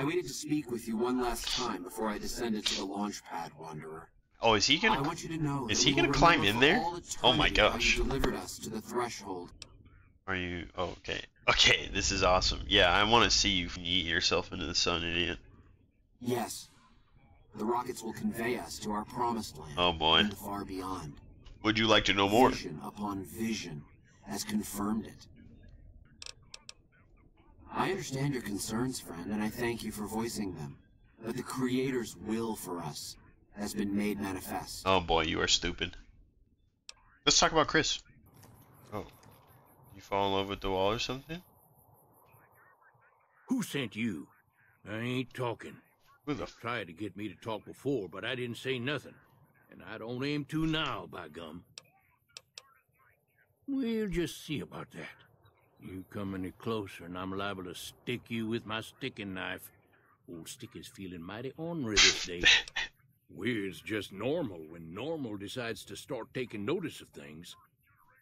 I waited to speak with you one last time before I descended to the launch pad, Wanderer. Oh, is he gonna? I want you to know Is he gonna climb in there? Oh my gosh. Delivered us to the threshold. Are you? Oh, okay. Okay, this is awesome. Yeah, I want to see you eat yourself into the sun, idiot. Yes. The rockets will convey us to our promised land. Oh boy. And far beyond. Would you like to know more? Vision upon vision has confirmed it. I understand your concerns, friend, and I thank you for voicing them. But the Creator's will for us has been made manifest. Oh boy, you are stupid. Let's talk about Chris. Oh, you fall in love with the wall or something? Who sent you? I ain't talking. Who the? F- Tried to get me to talk before, but I didn't say nothing. And I don't aim to now, by gum. We'll just see about that. You come any closer, and I'm liable to stick you with my sticking knife. Old Stick is feeling mighty ornery this day. Weird's just normal when normal decides to start taking notice of things.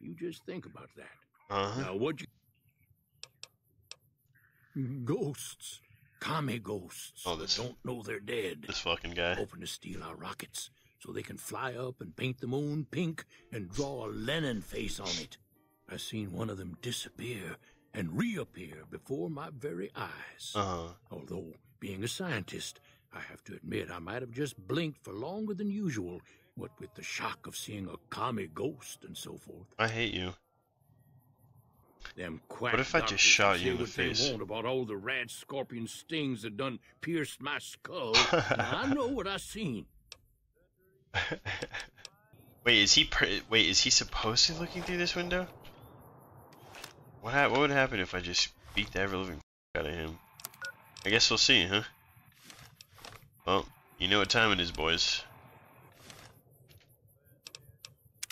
You just think about that. uh huh. Now, what you... Ghosts. Commie ghosts. Oh, that this- Don't know they're dead. This fucking guy. Hoping to steal our rockets so they can fly up and paint the moon pink and draw a Lenin face on it. I seen one of them disappear and reappear before my very eyes. Uh huh. Although, being a scientist, I have to admit I might have just blinked for longer than usual, what with the shock of seeing a Commie ghost and so forth. I hate you. Them quack What if I just shot you in the what they face? want about all the radscorpion stings that done pierced my skull. I know what I seen. wait, is he? Pr- wait, is he supposed to be looking through this window? What What would happen if I just beat the ever living out of him? I guess we'll see, huh? Well, you know what time it is, boys.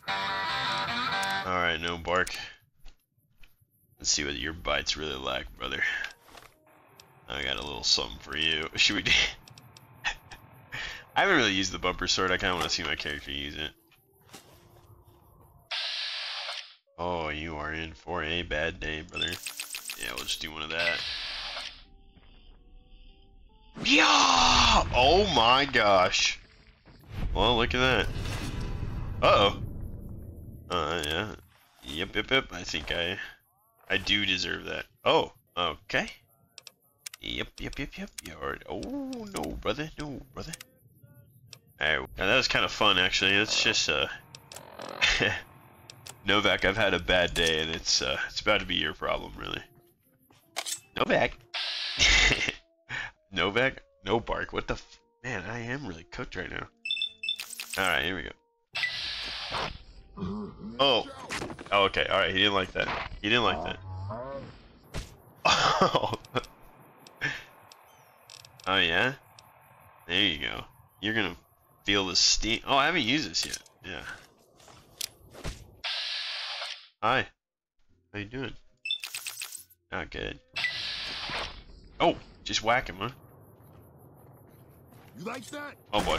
Alright, no bark. Let's see what your bites really like, brother. I got a little something for you. Should we do... I haven't really used the bumper sword. I kind of want to see my character use it. Oh, you are in for a bad day, brother. Yeah, we'll just do one of that. Yeah! Oh my gosh. Well, look at that. Uh-oh. Uh, yeah. Yep, yep, yep. I think I... I do deserve that. Oh, okay. Yep, yep, yep, yep. You already... Oh, no, brother. No, brother. Alright, now that was kind of fun, actually. Let's just, uh... Novac, I've had a bad day, and it's, uh, it's about to be your problem, really. Novac! Novac? No bark. What the f- Man, I am really cooked right now. Alright, here we go. Oh. Oh, okay. Alright, he didn't like that. He didn't like that. Oh. oh, yeah? There you go. You're gonna feel the steam. Oh, I haven't used this yet. Yeah. Hi. How you doing? Not good. Oh, just whack him, huh? You like that? Oh boy.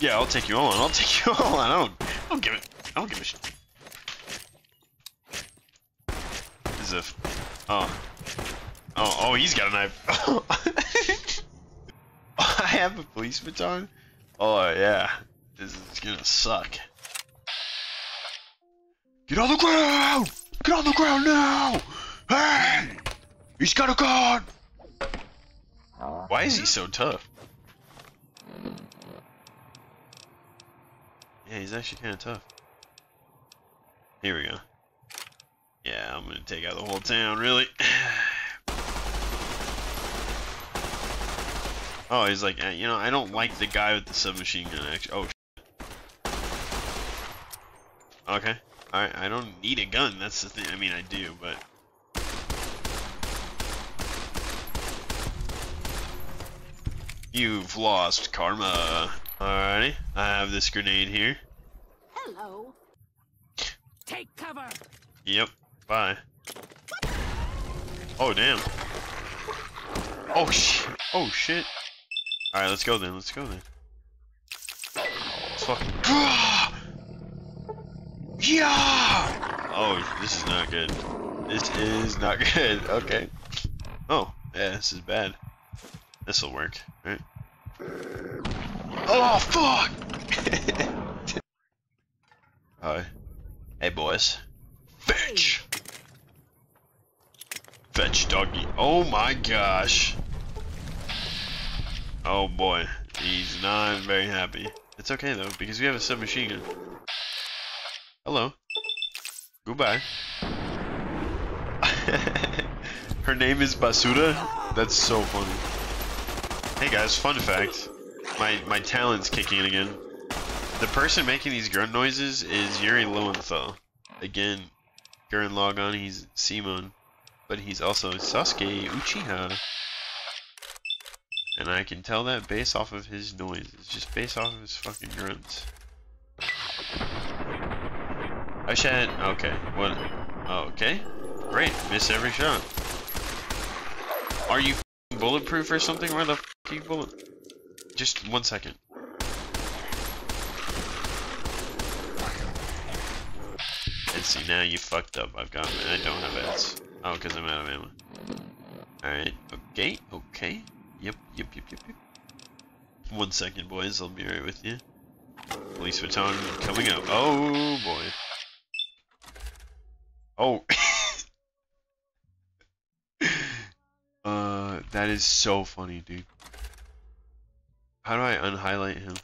Yeah, I'll take you on. I'll take you on. I don't. I don't give it. I don't give a shit. As if. Oh. Oh. Oh. He's got a knife. I have a police baton. Oh yeah. This is gonna suck. Get on the ground! Get on the ground now! Hey! He's got a gun! Why is he so tough? Yeah, he's actually kind of tough. Here we go. Yeah, I'm gonna take out the whole town, really. oh, he's like, you know, I don't like the guy with the submachine gun. Actually, oh. Okay. Alright, I don't need a gun. That's the thing. I mean, I do, but. You've lost karma. Alrighty, I have this grenade here. Hello. Take cover. Yep, bye. Oh, damn. Oh, shit. Oh, shit. Alright, let's go then, let's go then. Let's fucking. Ah! Yeah! Oh, this is not good. This is not good. Okay. Oh, yeah, this is bad. This'll work, right? Oh fuck! Hi. Hey boys. Fetch! Fetch doggy. Oh my gosh. Oh boy. He's not very happy. It's okay though, because we have a submachine gun. Hello. Goodbye. Her name is Basura? That's so funny. Hey guys, fun fact. My my talent's kicking in again. The person making these grunt noises is Yuri Lowenthal. Again, Gurren Lagann, he's Simon, but he's also Sasuke Uchiha. And I can tell that based off of his noises, just based off of his fucking grunts. I shan't. Okay. What? Okay. Great. Miss every shot. Are you bulletproof or something? Where the you bullet? Just one second. And see, now you fucked up. I've got. I don't have ads. Oh, because I'm out of ammo. Alright. Okay. Okay. Yep. Yep. Yep. Yep. Yep. One second, boys. I'll be right with you. Police baton coming up. Oh boy. Oh. uh, that is so funny, dude. How do I unhighlight him?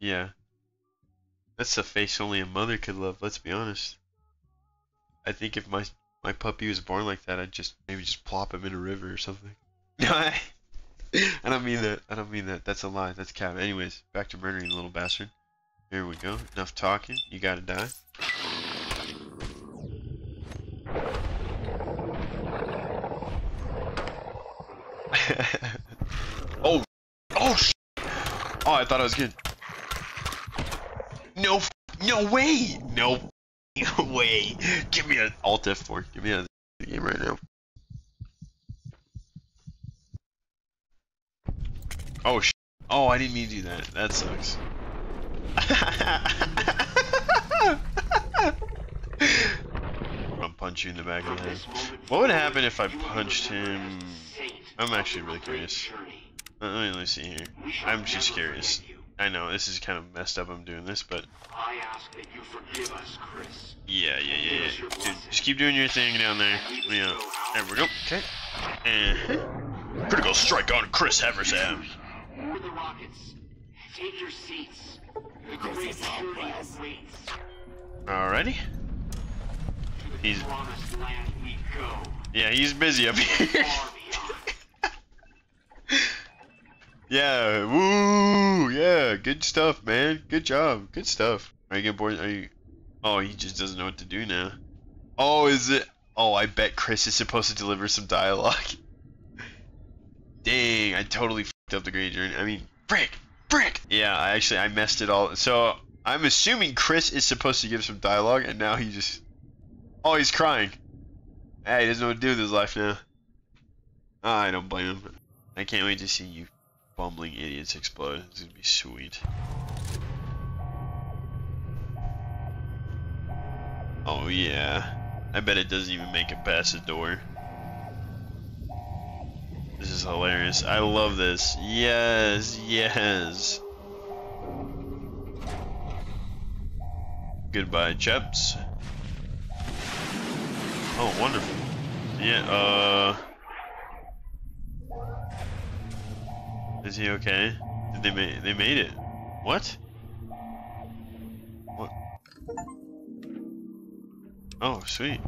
Yeah. That's the face only a mother could love, let's be honest. I think if my my puppy was born like that, I'd just maybe just plop him in a river or something. No, I, I don't mean that. I don't mean that. That's a lie. That's cap. Anyways, back to murdering the little bastard. Here we go. Enough talking. You gotta die. oh, oh, sh oh! I thought I was good. No, no way, no, way. Give me an Alt F4. Give me a game right now. Oh, sh oh! I didn't mean to do that. That sucks. I'm punching in the back of the head. What would happen if I punched him? I'm actually really curious. Let me, let me see here. I'm just curious. I know this is kind of messed up. I'm doing this, but I ask that you forgive us, Chris. yeah, yeah, yeah, yeah. Dude, just keep doing your thing down there. Let me know. There we go. Okay. And critical strike on Chris Haversam. For the rockets, take your seats. The great journey awaits. Alrighty. He's- promised land we. Yeah, he's busy up here. Far beyond. Yeah. Woo. Yeah. Good stuff, man. Good job. Good stuff. Are you getting bored? Are you? Oh, he just doesn't know what to do now. Oh, is it? Oh, I bet Chris is supposed to deliver some dialogue. Dang, I totally fucked up the great journey. I mean, brick, brick. Yeah, I actually I messed it all. So I'm assuming Chris is supposed to give some dialogue, and now he just. Oh, he's crying. Hey, he doesn't know what to do with his life now. Ah, I don't blame him. I can't wait to see you bumbling idiots explode. It's gonna be sweet. Oh yeah. I bet it doesn't even make it past the door. This is hilarious. I love this. Yes, yes. Goodbye, chaps. Oh, wonderful. Yeah, uh... Is he okay? Did they ma they made it? What? What? Oh, sweet.